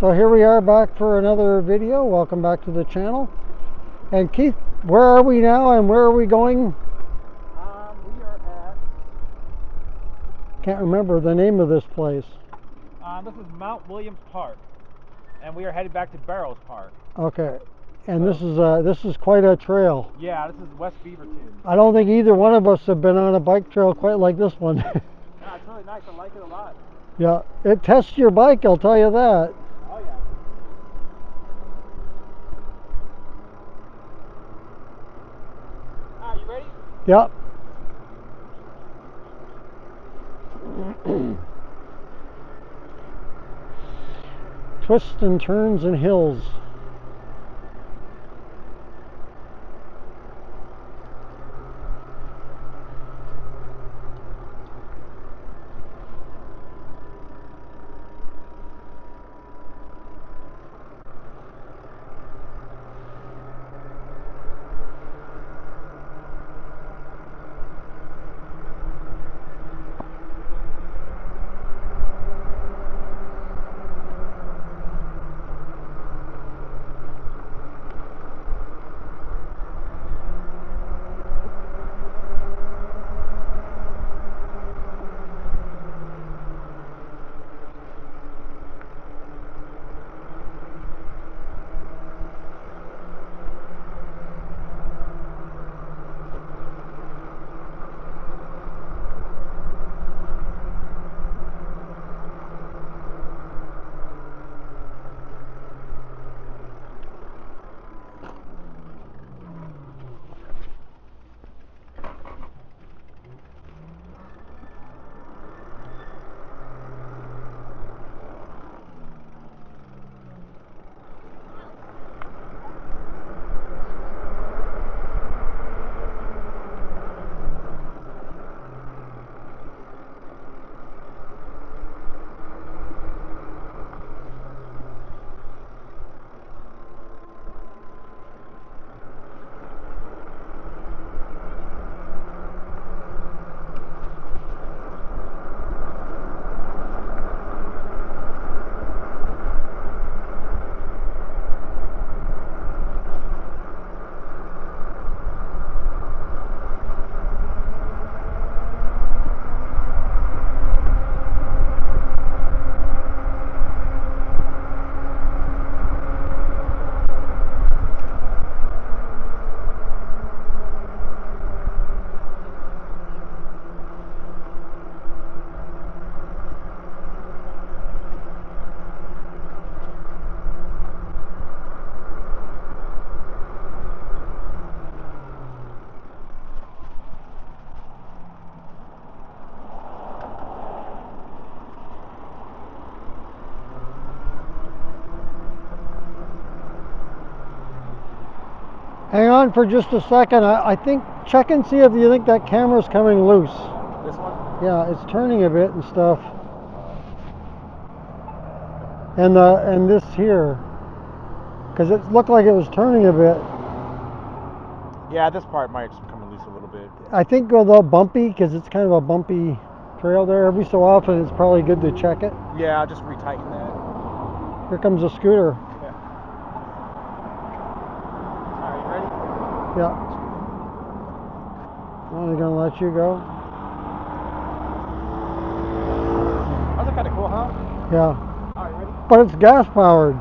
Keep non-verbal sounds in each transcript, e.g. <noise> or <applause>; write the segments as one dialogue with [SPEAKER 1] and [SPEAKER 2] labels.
[SPEAKER 1] So here we are back for another video. Welcome back to the channel. And Keith, where are we now and where are we going?
[SPEAKER 2] Um, we are at,
[SPEAKER 1] Can't remember the name of this place.
[SPEAKER 2] uh, this is Mount Williams Park, and we are headed back to Barrows Park.
[SPEAKER 1] Okay. And this is uh this is quite a trail.
[SPEAKER 2] Yeah, this is West Beaverton.
[SPEAKER 1] I don't think either one of us have been on a bike trail quite like this one. <laughs>
[SPEAKER 2] Yeah, it's really nice. I like it a lot.
[SPEAKER 1] yeah, it tests your bike, I'll tell you that.
[SPEAKER 2] Oh yeah. Ah, you ready?
[SPEAKER 1] Yep. Twists and turns and hills. On for just a second. I, I think check and see if you think that camera's coming loose.
[SPEAKER 2] This one?
[SPEAKER 1] Yeah, it's turning a bit and stuff. And uh, and this here, because it looked like it was turning a bit.
[SPEAKER 2] Yeah, this part might come loose a little bit.
[SPEAKER 1] I think go the bumpy because it's kind of a bumpy trail there. Every so often, it's probably good to check it.
[SPEAKER 2] Yeah, I'll just retighten that.
[SPEAKER 1] Here comes a scooter.
[SPEAKER 2] Yeah. Are you ready?
[SPEAKER 1] Yeah. Only gonna let you go.
[SPEAKER 2] That's kind of cool, huh?
[SPEAKER 1] Yeah.
[SPEAKER 2] Ready?
[SPEAKER 1] But it's gas powered.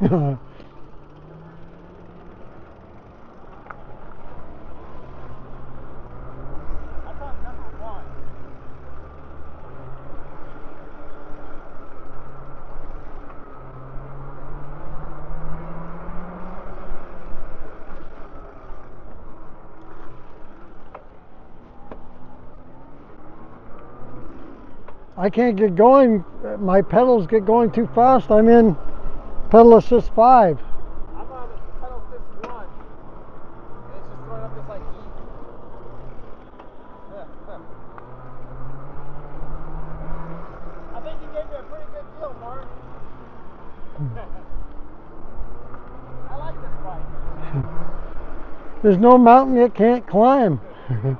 [SPEAKER 1] I can't get going. My pedals get going too fast. I'm in pedal assist five.
[SPEAKER 3] I'm on pedal assist one. And it's just going up this like E. Yeah, yeah. I think you gave me a pretty good deal, Mark. <laughs> I like this bike.
[SPEAKER 1] There's no mountain it can't climb. <laughs>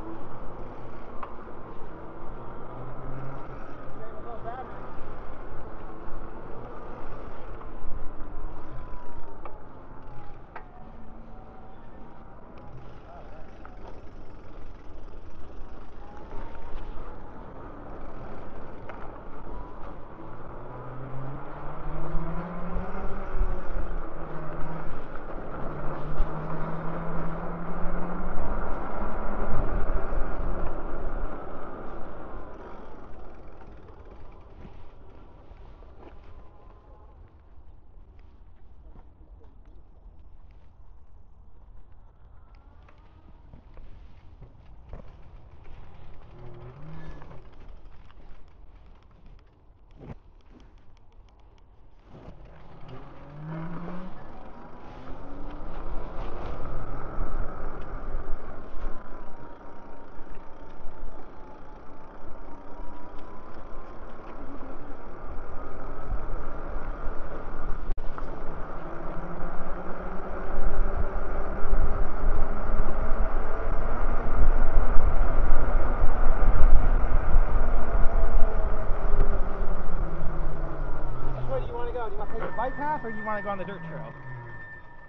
[SPEAKER 3] want to go on the dirt trail?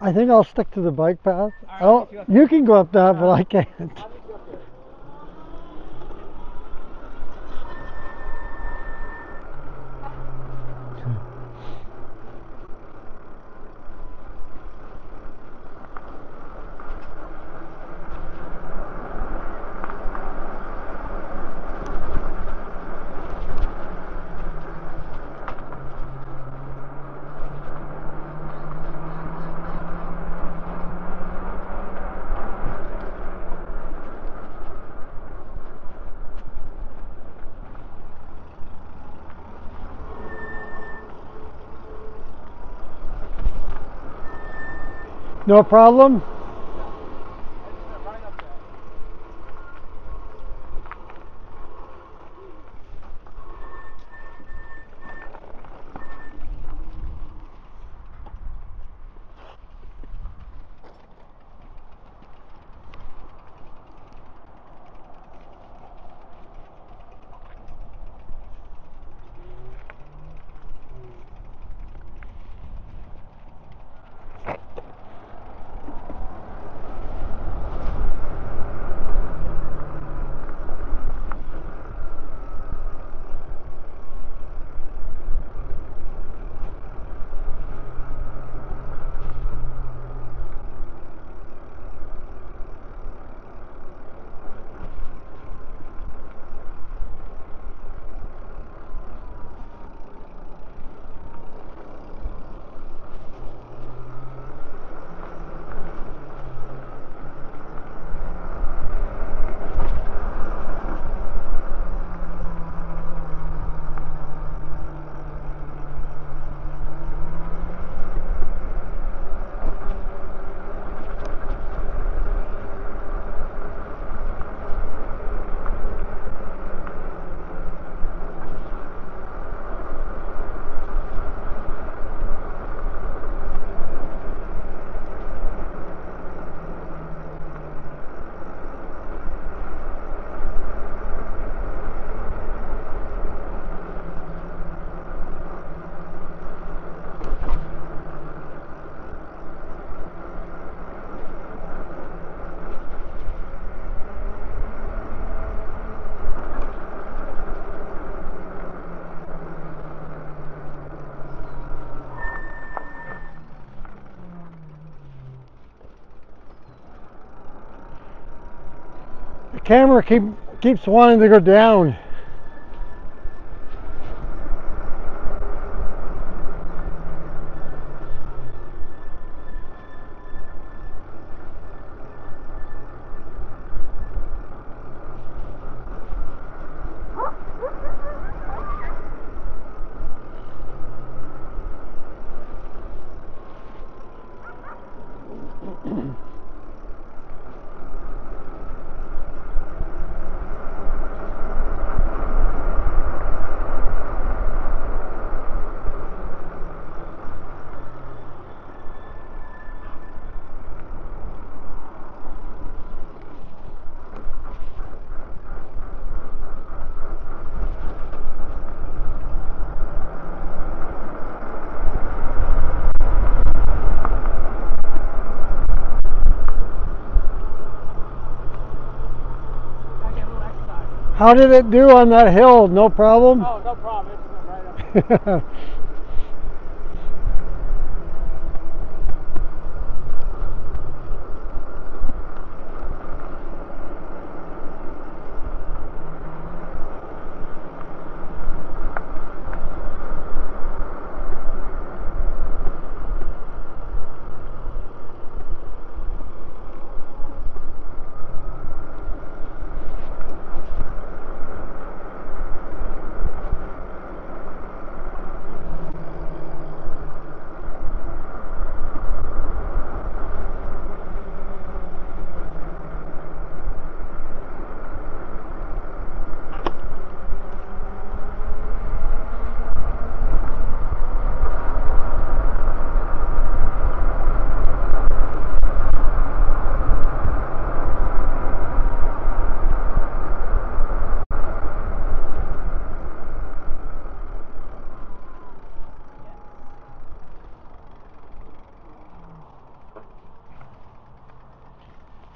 [SPEAKER 1] I think I'll stick to the bike path.
[SPEAKER 3] right,
[SPEAKER 1] Oh,
[SPEAKER 3] you
[SPEAKER 1] you can go up that, but I can't. No problem. Camera keep keeps wanting to go down. How did it do on that hill? No problem.
[SPEAKER 2] Oh, no problem. It's right <laughs>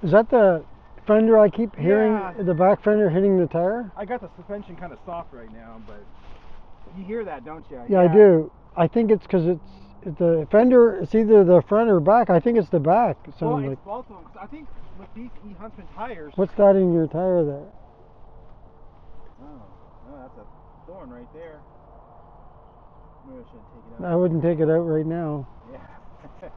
[SPEAKER 1] Is that the fender I keep hearing?
[SPEAKER 2] Yeah.
[SPEAKER 1] The back fender hitting the tire?
[SPEAKER 2] I got the suspension kind of soft right now, but you hear that, don't you?
[SPEAKER 1] Yeah, I do. I think it's because it's the fender. It's either the front or back. I think it's the back.
[SPEAKER 2] Well, it's
[SPEAKER 1] like.
[SPEAKER 2] both of them. I think with these E Huntsman tires.
[SPEAKER 1] What's that in your tire there?
[SPEAKER 2] Oh, oh, that's a thorn right there. Maybe I should take it out.
[SPEAKER 1] I wouldn't take it out right now.
[SPEAKER 2] Yeah. <laughs>